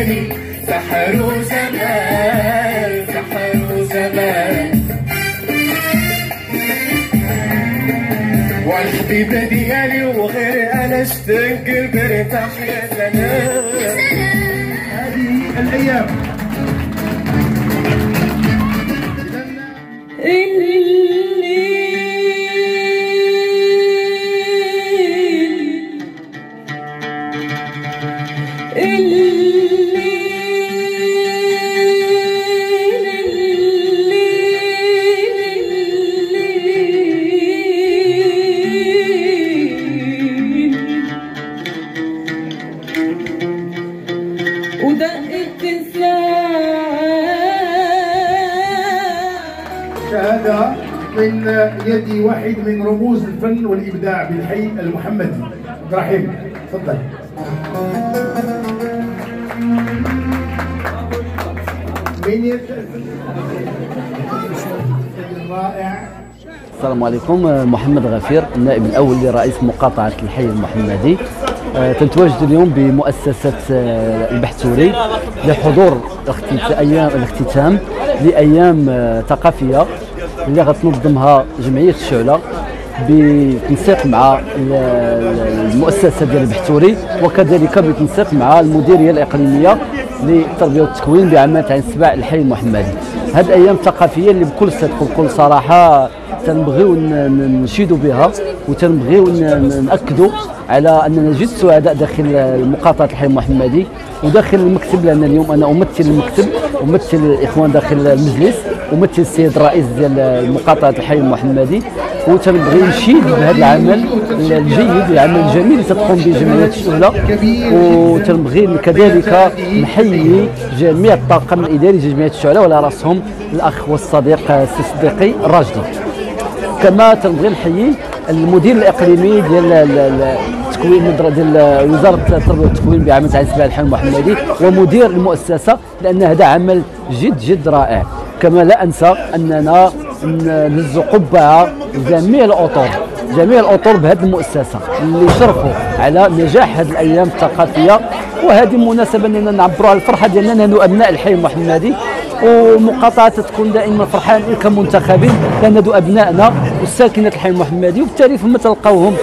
بديالي سحروا زمان سحروا زمان. والحبيبة ديالي وغير أنا شتنقل برتاح يا سلام. هذه الأيام. ودقت الساعة شهادة من يد واحد من رموز الفن والإبداع بالحي المحمدي. الرحيم تفضل. مين يبدأ؟ رائع. السلام عليكم محمد غفير النائب الأول لرئيس مقاطعة الحي المحمدي. تنتواجد اليوم بمؤسسة آه، البحثوري لحضور أيام الاختتام لأيام آه، ثقافية اللي غتنظمها جمعية الشعله بتنسيق مع ال- ال- المؤسسة ديال البحثوري وكذلك بتنسيق مع المديرية الإقليمية للتربيه والتكوين بعمل عين السباع الحي المحمدي هذه الأيام الثقافية اللي بكل صدق وبكل صراحة تنبغيو نشيدوا بها وتنبغيو ناكدوا على أننا جد سعداء داخل مقاطعة الحي المحمدي وداخل المكتب لأن اليوم أنا أمثل المكتب أمثل الإخوان داخل المجلس أمثل السيد الرئيس ديال مقاطعة الحي المحمدي وتنبغي نشيد بهذا العمل الجيد العمل الجميل اللي تقوم به جمعيه الشهله وتنبغي كذلك نحيي جميع الطاقم الإداري جمعيه الشعله وعلى رأسهم الأخ والصديق السي صديقي الراشدي. كما تنبغي نحيي المدير الإقليمي ديال ال- ال- التكوين ديال وزارة التربية والتكوين بعمل عين سبع الحي المحمدي ومدير المؤسسة لأن هذا عمل جد جد رائع. كما لا أنسى أننا نهز قبعه جميع الاطر جميع الأطر بهذه المؤسسة اللي شرفوا على نجاح هذه الأيام الثقافية. وهذه مناسبة أننا نعبروا على الفرحة ديالنا نحن أبناء الحي المحمدي. ومقاطعة تكون دائما فرحانين كمنتخبين لأن هادو أبنائنا والساكنة الحي المحمدي وبالتالي فما تلقاوهم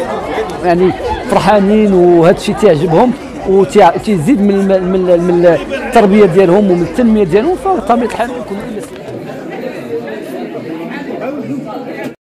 يعني فرحانين وهذا الشيء تعجبهم وتزيد من من التربية ديالهم ومن التنمية ديالهم فبطبيعه الحال يكونوا